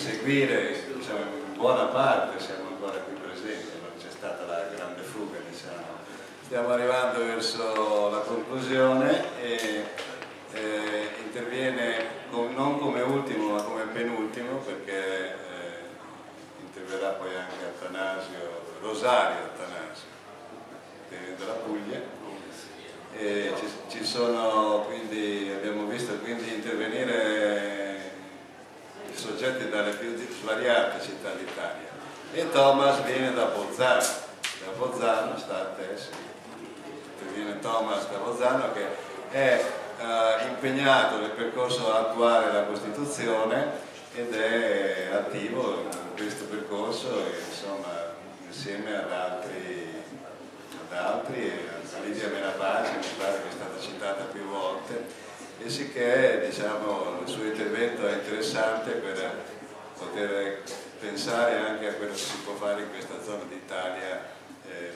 seguire, diciamo, in buona parte siamo ancora qui presenti, non c'è stata la grande fuga, diciamo. Stiamo arrivando verso la conclusione e eh, interviene non come ultimo ma come penultimo perché eh, interverrà poi anche Atanasio, Rosario Atanasio, della Puglia e ci, ci sono quindi, abbiamo visto quindi intervenire soggetti dalle più svariate città d'Italia e Thomas viene da Bolzano, da Bolzano sta a te, sì. interviene Thomas da Bolzano che è eh, impegnato nel percorso a attuare la Costituzione ed è attivo in questo percorso insomma, insieme ad altri, ad altri Lidia Menapace, mi pare che è stata citata più volte, e sicché diciamo, il suo intervento è interessante per poter pensare anche a quello che si può fare in questa zona d'Italia eh,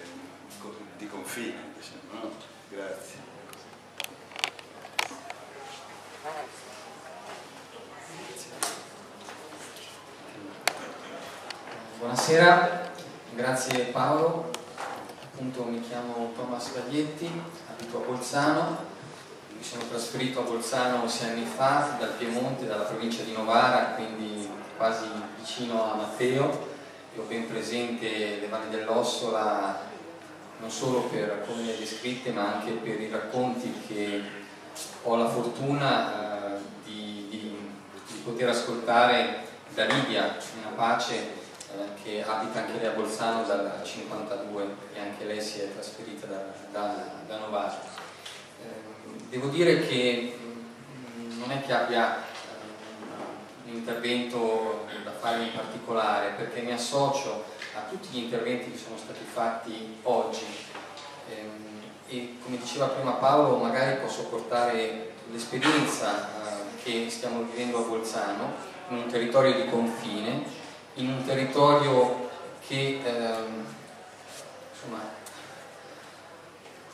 di confine. Diciamo, no? Grazie. Buonasera, grazie Paolo appunto mi chiamo Thomas Gaglietti, abito a Bolzano, mi sono trasferito a Bolzano sei anni fa dal Piemonte, dalla provincia di Novara, quindi quasi vicino a Matteo e ho ben presente le Valli dell'Ossola non solo per come le descritte ma anche per i racconti che ho la fortuna eh, di, di, di poter ascoltare da Lidia, una pace eh, che abita anche lei a Bolzano dal 52 e anche lei si è trasferita da, da, da Novara. Eh, devo dire che mm, non è che abbia eh, un intervento da fare in particolare perché mi associo a tutti gli interventi che sono stati fatti oggi. Ehm, e come diceva prima Paolo magari posso portare l'esperienza che stiamo vivendo a Bolzano in un territorio di confine in un territorio che ehm,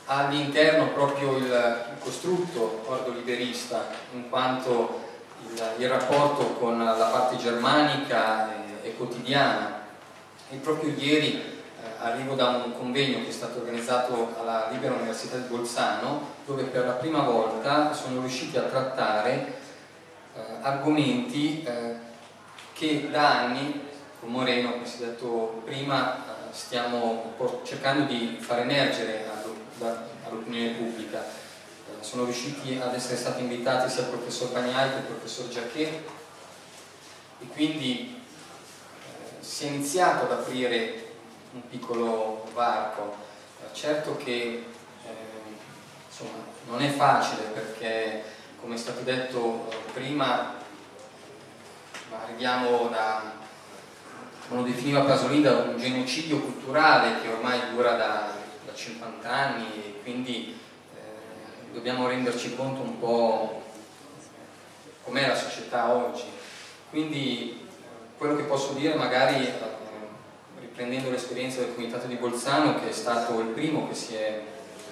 ha all'interno proprio il, il costrutto ordoliberista in quanto il, il, rapporto con la parte germanica è, è quotidiana. E proprio ieri eh, arrivo da un convegno che è stato organizzato alla Libera Università di Bolzano dove per la prima volta sono riusciti a trattare eh, argomenti eh, che da anni con Moreno, come si è detto prima, eh, stiamo cercando di far emergere all'opinione pubblica. Eh, sono riusciti ad essere stati invitati sia il professor Bagnai che il professor Giacché e quindi eh, si è iniziato ad aprire un piccolo varco. certo che insomma, non è facile perché, come è stato detto prima, arriviamo da come lo definiva Pasolini, da un genocidio culturale che ormai dura da, da 50 anni quindi eh, dobbiamo renderci conto un po' com'è la società oggi. Quindi quello che posso dire magari eh, riprendendo l'esperienza del Comitato di Bolzano che è stato il primo che si è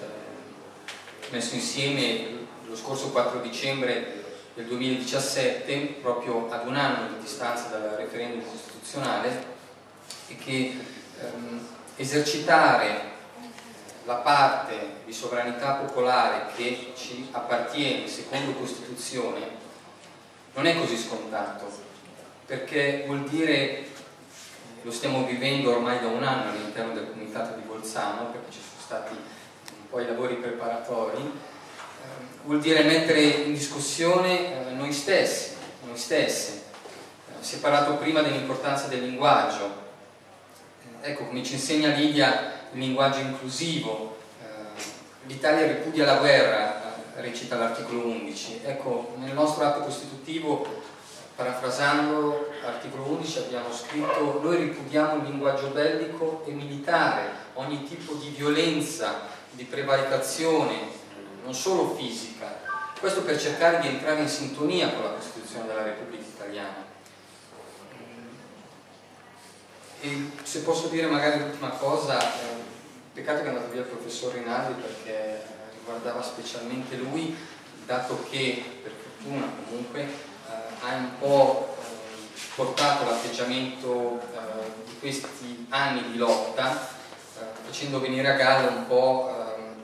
eh, messo insieme lo scorso 4 dicembre del 2017 proprio ad un anno di distanza dal referendum costituzionale e che ehm, esercitare la parte di sovranità popolare che ci appartiene secondo Costituzione non è così scontato perché vuol dire lo stiamo vivendo ormai da un anno all'interno del comitato di Bolzano perché ci sono stati un po' i lavori preparatori ehm, vuol dire mettere in discussione eh, noi stessi noi stessi. Si è parlato prima dell'importanza del linguaggio. Ecco come ci insegna Lidia il linguaggio inclusivo eh, l'Italia ripudia la guerra eh, recita l'articolo 11 ecco nel nostro atto costitutivo parafrasando l'articolo 11 abbiamo scritto noi ripudiamo il linguaggio bellico e militare ogni tipo di violenza di prevaricazione non solo fisica. Questo per cercare di entrare in sintonia con la Costituzione della Repubblica Italiana. E se posso dire magari l'ultima cosa, eh, peccato che è andato via il professor Rinaldi perché eh, riguardava specialmente lui, dato che per fortuna comunque eh, ha un po' portato l'atteggiamento eh, di questi anni di lotta, eh, facendo venire a galla un po' ehm,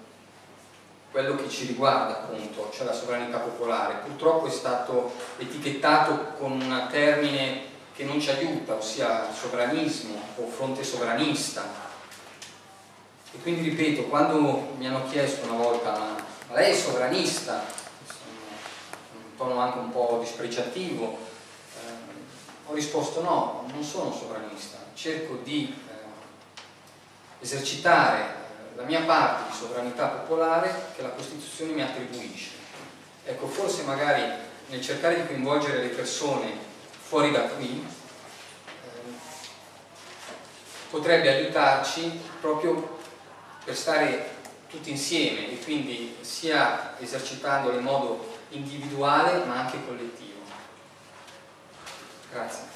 quello che ci riguarda appunto, cioè la sovranità popolare. Purtroppo è stato etichettato con un termine che non ci aiuta, ossia sovranismo o fronte sovranista. E quindi ripeto, quando mi hanno chiesto una volta, ma, lei è sovranista? Un tono anche un po' dispregiativo, eh, ho risposto no, non sono sovranista, cerco di eh, esercitare eh, la mia parte di sovranità popolare che la Costituzione mi attribuisce. Ecco, forse magari nel cercare di coinvolgere le persone fuori da qui potrebbe aiutarci proprio per stare tutti insieme e quindi sia esercitandolo in modo individuale ma anche collettivo. Grazie.